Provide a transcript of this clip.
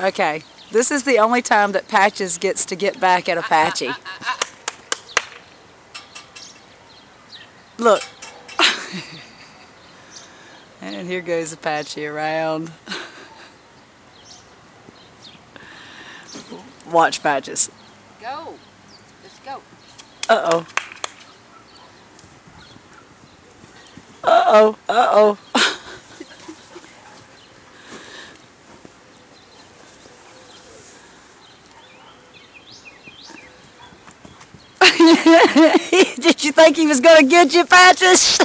Okay, this is the only time that Patches gets to get back at Apache. Look. and here goes Apache around. Watch Patches. Go. Let's go. Uh-oh. Uh-oh. Uh-oh. Did you think he was going to get you, Patches?